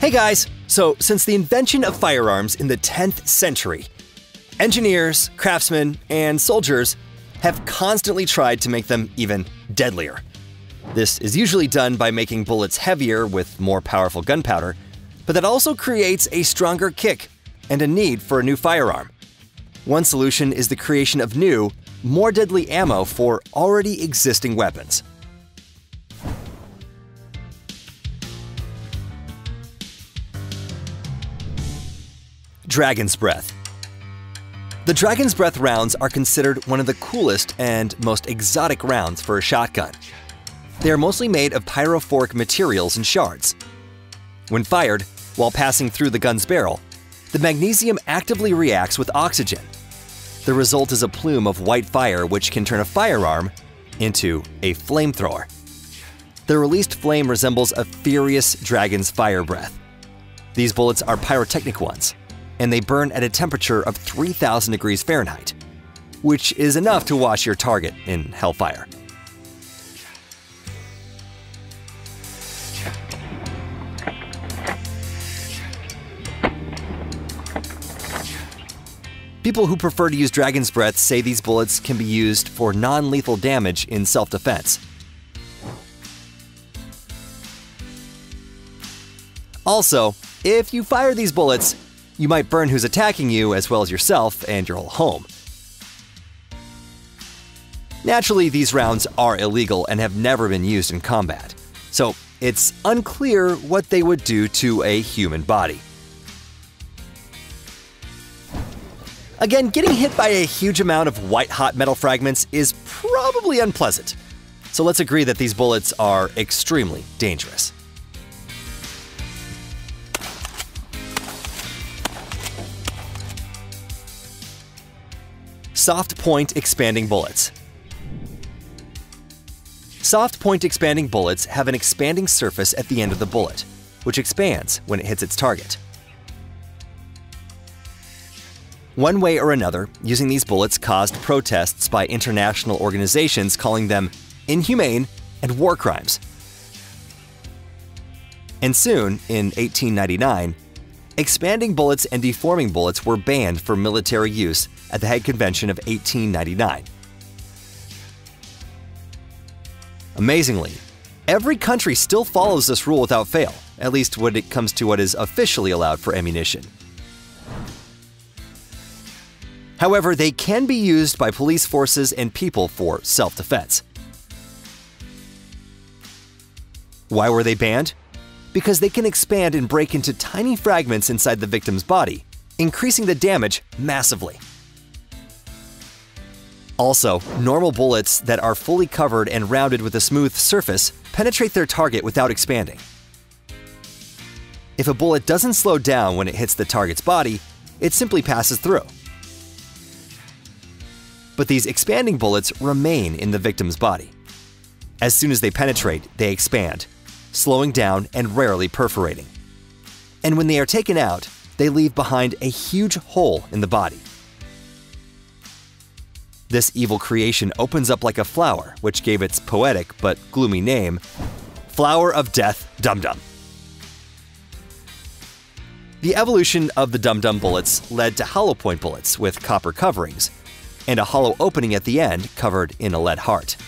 Hey guys! So, since the invention of firearms in the 10th century, engineers, craftsmen, and soldiers have constantly tried to make them even deadlier. This is usually done by making bullets heavier with more powerful gunpowder, but that also creates a stronger kick and a need for a new firearm. One solution is the creation of new, more deadly ammo for already existing weapons. Dragon's Breath The Dragon's Breath rounds are considered one of the coolest and most exotic rounds for a shotgun. They are mostly made of pyrophoric materials and shards. When fired, while passing through the gun's barrel, the magnesium actively reacts with oxygen. The result is a plume of white fire which can turn a firearm into a flamethrower. The released flame resembles a furious dragon's fire breath. These bullets are pyrotechnic ones, and they burn at a temperature of 3000 degrees Fahrenheit, which is enough to wash your target in hellfire. People who prefer to use Dragon's Breath say these bullets can be used for non lethal damage in self defense. Also, if you fire these bullets, you might burn who's attacking you as well as yourself and your whole home. Naturally, these rounds are illegal and have never been used in combat, so it's unclear what they would do to a human body. Again, getting hit by a huge amount of white hot metal fragments is probably unpleasant, so let's agree that these bullets are extremely dangerous. Soft point expanding bullets. Soft point expanding bullets have an expanding surface at the end of the bullet, which expands when it hits its target. One way or another, using these bullets caused protests by international organizations calling them inhumane and war crimes. And soon, in 1899, expanding bullets and deforming bullets were banned for military use at the Hague Convention of 1899. Amazingly, every country still follows this rule without fail, at least when it comes to what is officially allowed for ammunition. However, they can be used by police forces and people for self defense. Why were they banned? Because they can expand and break into tiny fragments inside the victim's body, increasing the damage massively. Also, normal bullets that are fully covered and rounded with a smooth surface penetrate their target without expanding. If a bullet doesn't slow down when it hits the target's body, it simply passes through. But these expanding bullets remain in the victim's body. As soon as they penetrate, they expand, slowing down and rarely perforating. And when they are taken out, they leave behind a huge hole in the body. This evil creation opens up like a flower, which gave its poetic but gloomy name Flower of Death Dum Dum. The evolution of the Dum Dum bullets led to hollow point bullets with copper coverings, and a hollow opening at the end covered in a lead heart.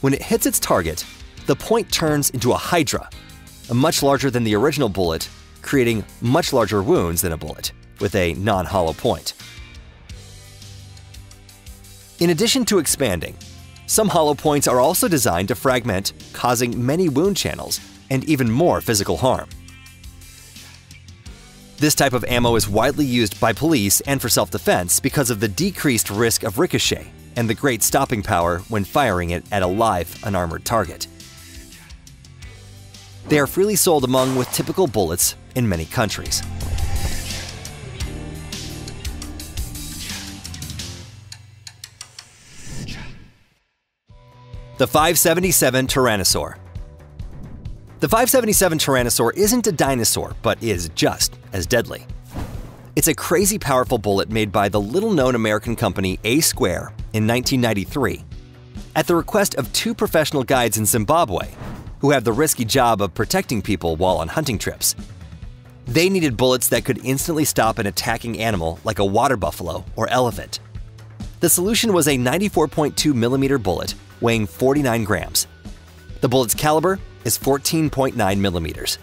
When it hits its target, the point turns into a hydra, a much larger than the original bullet, creating much larger wounds than a bullet, with a non hollow point. In addition to expanding, some hollow points are also designed to fragment, causing many wound channels and even more physical harm. This type of ammo is widely used by police and for self defense because of the decreased risk of ricochet and the great stopping power when firing it at a live, unarmored target. They are freely sold among with typical bullets in many countries. The 577 Tyrannosaur. The 577 Tyrannosaur isn't a dinosaur, but is just as deadly. It's a crazy powerful bullet made by the little known American company A Square in 1993 at the request of two professional guides in Zimbabwe who have the risky job of protecting people while on hunting trips. They needed bullets that could instantly stop an attacking animal like a water buffalo or elephant. The solution was a 94.2mm bullet weighing 49 grams. The bullet's caliber is 14.9 millimeters.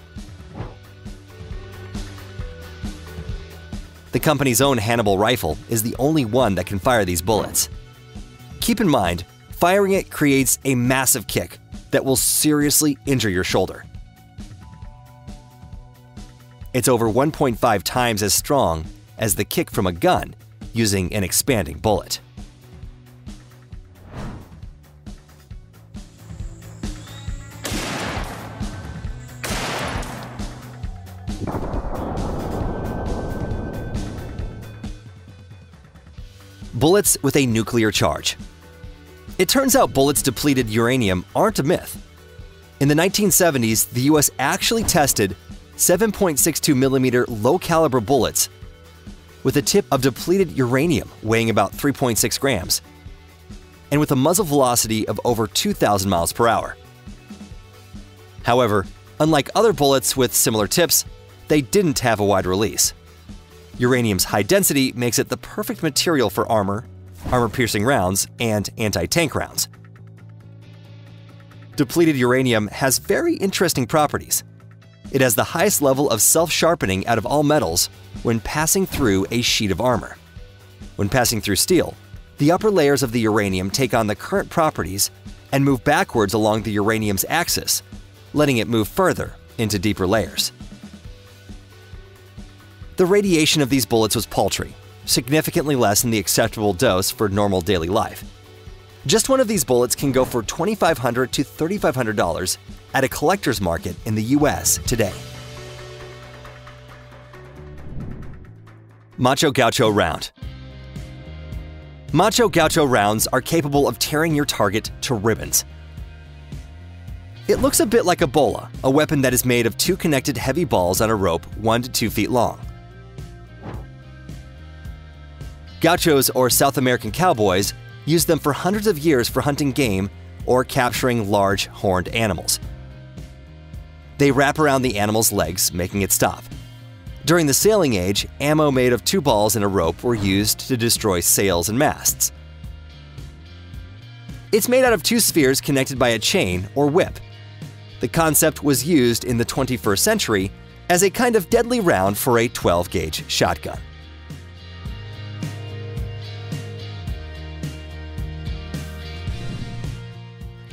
The company's own Hannibal rifle is the only one that can fire these bullets. Keep in mind, firing it creates a massive kick that will seriously injure your shoulder. It's over 1.5 times as strong as the kick from a gun using an expanding bullet. Bullets with a nuclear charge. It turns out bullets depleted uranium aren't a myth. In the 1970s, the US actually tested 7.62 millimeter low caliber bullets with a tip of depleted uranium weighing about 3.6 grams and with a muzzle velocity of over 2,000 miles per hour. However, unlike other bullets with similar tips, they didn't have a wide release. Uranium's high density makes it the perfect material for armor, armor-piercing rounds, and anti-tank rounds. Depleted uranium has very interesting properties. It has the highest level of self-sharpening out of all metals when passing through a sheet of armor. When passing through steel, the upper layers of the uranium take on the current properties and move backwards along the uranium's axis, letting it move further into deeper layers. The radiation of these bullets was paltry, significantly less than the acceptable dose for normal daily life. Just one of these bullets can go for $2,500 to $3,500 at a collector's market in the US today. Macho Gaucho Round Macho Gaucho rounds are capable of tearing your target to ribbons. It looks a bit like a bola, a weapon that is made of two connected heavy balls on a rope 1 to 2 feet long. Gauchos, or South American cowboys, used them for hundreds of years for hunting game or capturing large horned animals. They wrap around the animal's legs, making it stop. During the sailing age, ammo made of two balls and a rope were used to destroy sails and masts. It's made out of two spheres connected by a chain or whip. The concept was used in the 21st century as a kind of deadly round for a 12 gauge shotgun.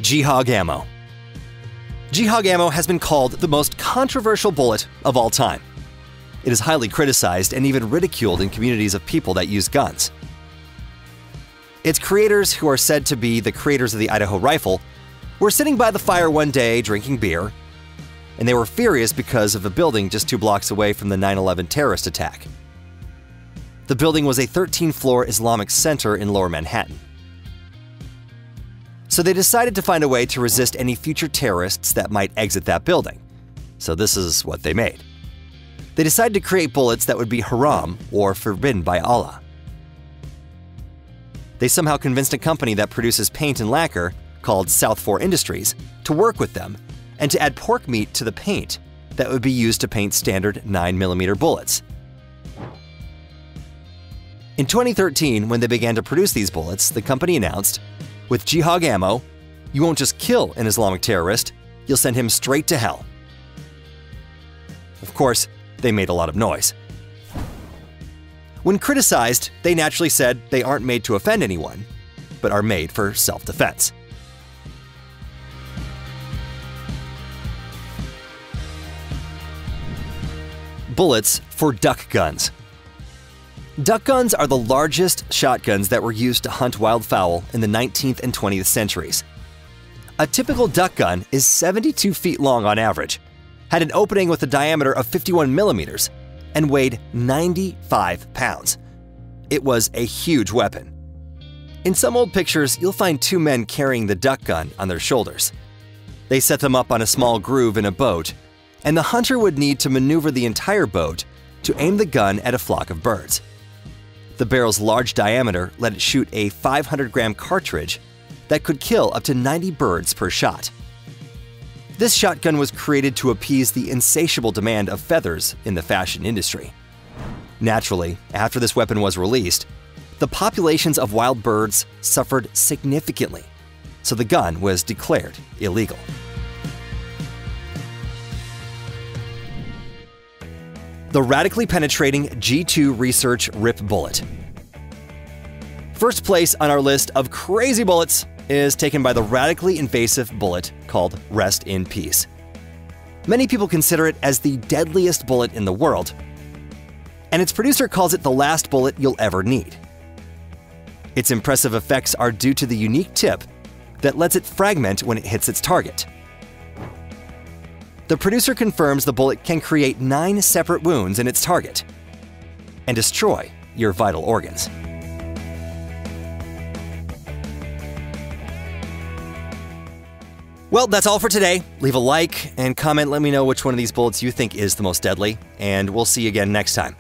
Jihawg ammo. Jihawg ammo has been called the most controversial bullet of all time. It is highly criticized and even ridiculed in communities of people that use guns. Its creators, who are said to be the creators of the Idaho rifle, were sitting by the fire one day drinking beer, and they were furious because of a building just two blocks away from the 9 11 terrorist attack. The building was a 13 floor Islamic center in lower Manhattan so they decided to find a way to resist any future terrorists that might exit that building. So this is what they made. They decided to create bullets that would be haram or forbidden by Allah. They somehow convinced a company that produces paint and lacquer, called South Fork Industries, to work with them and to add pork meat to the paint that would be used to paint standard 9mm bullets. In 2013, when they began to produce these bullets, the company announced with Jihawg ammo, you won't just kill an Islamic terrorist, you'll send him straight to hell. Of course, they made a lot of noise. When criticized, they naturally said they aren't made to offend anyone, but are made for self-defense. Bullets for duck guns. Duck guns are the largest shotguns that were used to hunt wildfowl in the 19th and 20th centuries. A typical duck gun is 72 feet long on average, had an opening with a diameter of 51 millimeters, and weighed 95 pounds. It was a huge weapon. In some old pictures, you'll find two men carrying the duck gun on their shoulders. They set them up on a small groove in a boat, and the hunter would need to maneuver the entire boat to aim the gun at a flock of birds. The barrel's large diameter let it shoot a 500 gram cartridge that could kill up to 90 birds per shot. This shotgun was created to appease the insatiable demand of feathers in the fashion industry. Naturally, after this weapon was released, the populations of wild birds suffered significantly, so the gun was declared illegal. The radically penetrating G2 Research Rip Bullet. First place on our list of crazy bullets is taken by the radically invasive bullet called Rest in Peace. Many people consider it as the deadliest bullet in the world, and its producer calls it the last bullet you'll ever need. Its impressive effects are due to the unique tip that lets it fragment when it hits its target. The producer confirms the bullet can create nine separate wounds in its target and destroy your vital organs. Well, that's all for today. Leave a like and comment, let me know which one of these bullets you think is the most deadly, and we'll see you again next time.